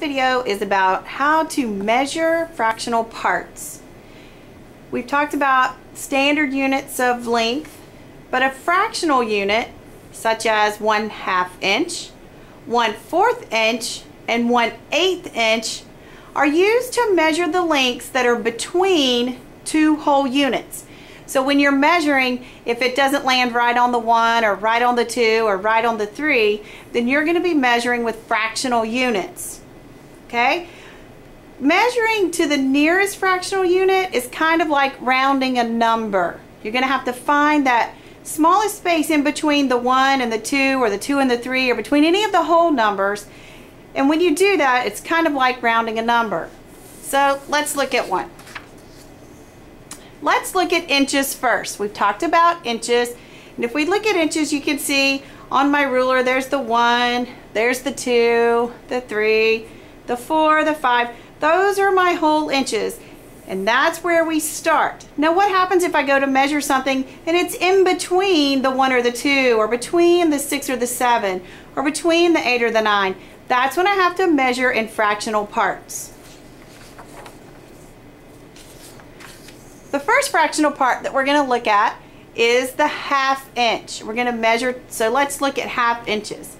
video is about how to measure fractional parts. We've talked about standard units of length, but a fractional unit, such as one half inch, one fourth inch, and one eighth inch, are used to measure the lengths that are between two whole units. So when you're measuring, if it doesn't land right on the one or right on the two or right on the three, then you're going to be measuring with fractional units. Okay? Measuring to the nearest fractional unit is kind of like rounding a number. You're going to have to find that smallest space in between the one and the two or the two and the three or between any of the whole numbers. And when you do that, it's kind of like rounding a number. So let's look at one. Let's look at inches first. We've talked about inches. And if we look at inches, you can see on my ruler, there's the one, there's the two, the three, the four, the five. Those are my whole inches. And that's where we start. Now what happens if I go to measure something and it's in between the one or the two, or between the six or the seven, or between the eight or the nine? That's when I have to measure in fractional parts. The first fractional part that we're going to look at is the half inch. We're going to measure, so let's look at half inches.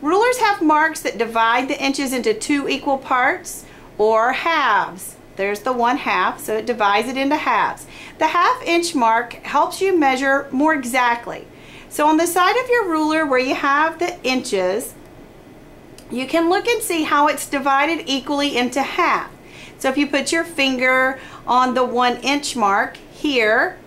Rulers have marks that divide the inches into two equal parts or halves. There's the one half, so it divides it into halves. The half inch mark helps you measure more exactly. So on the side of your ruler where you have the inches, you can look and see how it's divided equally into half. So if you put your finger on the one inch mark here,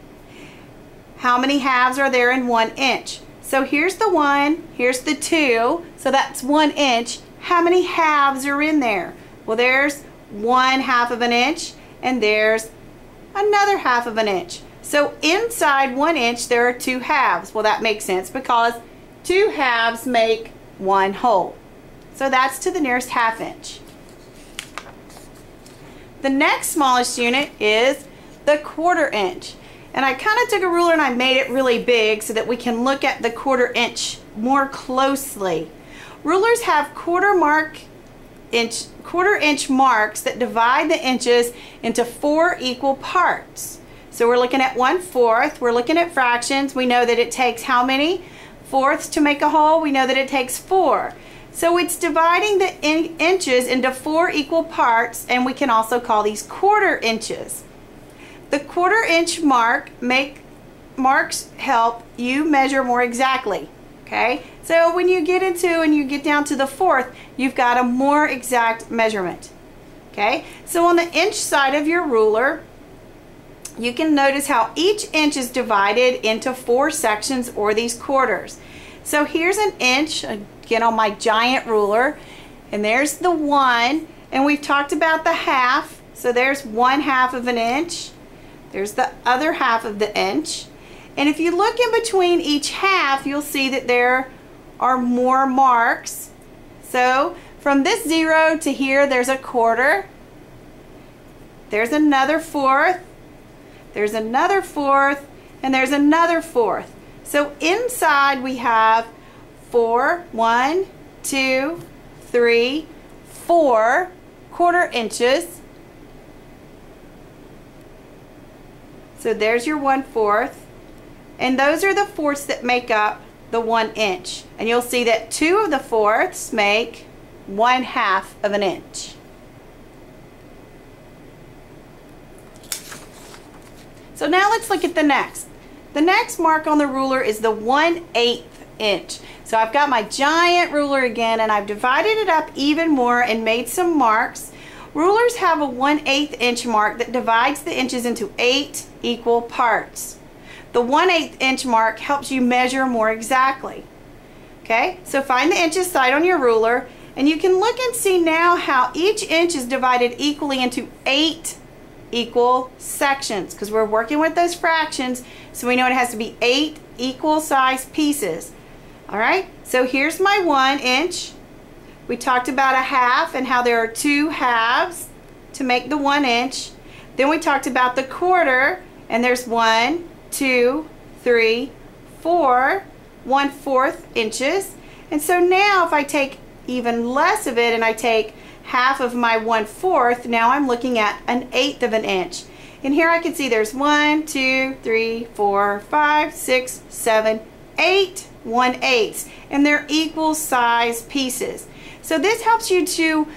how many halves are there in one inch? So here's the one, here's the two, so that's one inch. How many halves are in there? Well, there's one half of an inch, and there's another half of an inch. So inside one inch, there are two halves. Well, that makes sense because two halves make one whole. So that's to the nearest half inch. The next smallest unit is the quarter inch. And I kind of took a ruler and I made it really big so that we can look at the quarter inch more closely. Rulers have quarter mark inch quarter inch marks that divide the inches into four equal parts. So we're looking at one fourth, we're looking at fractions. We know that it takes how many fourths to make a whole? We know that it takes four. So it's dividing the in inches into four equal parts and we can also call these quarter inches. The quarter inch mark make marks help you measure more exactly. Okay, so when you get into and you get down to the fourth, you've got a more exact measurement. Okay, so on the inch side of your ruler, you can notice how each inch is divided into four sections or these quarters. So here's an inch, again on my giant ruler. And there's the one. And we've talked about the half. So there's one half of an inch. There's the other half of the inch. And if you look in between each half, you'll see that there are more marks. So from this zero to here, there's a quarter. There's another fourth. There's another fourth. And there's another fourth. So inside we have four, one, two, three, four quarter inches. So there's your one fourth. And those are the fourths that make up the one inch. And you'll see that two of the fourths make one half of an inch. So now let's look at the next. The next mark on the ruler is the 1 8 inch. So I've got my giant ruler again and I've divided it up even more and made some marks. Rulers have a 1 8 inch mark that divides the inches into eight equal parts. The 1 8 inch mark helps you measure more exactly. Okay, so find the inches side on your ruler and you can look and see now how each inch is divided equally into eight equal sections because we're working with those fractions so we know it has to be eight equal size pieces all right so here's my one inch we talked about a half and how there are two halves to make the one inch then we talked about the quarter and there's one two three four one fourth inches and so now if I take even less of it and I take half of my one fourth, now I'm looking at an eighth of an inch. And here I can see there's one, two, three, four, five, six, seven, eight one eighths, and they're equal size pieces. So this helps you to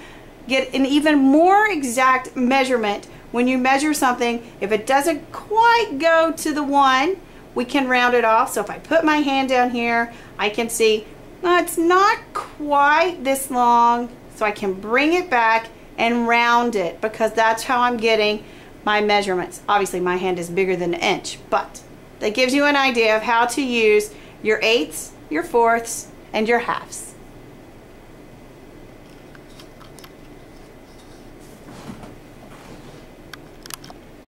get an even more exact measurement when you measure something. If it doesn't quite go to the one, we can round it off. So if I put my hand down here, I can see it's not quite this long, so I can bring it back and round it because that's how I'm getting my measurements. Obviously my hand is bigger than an inch, but that gives you an idea of how to use your eighths, your fourths, and your halves.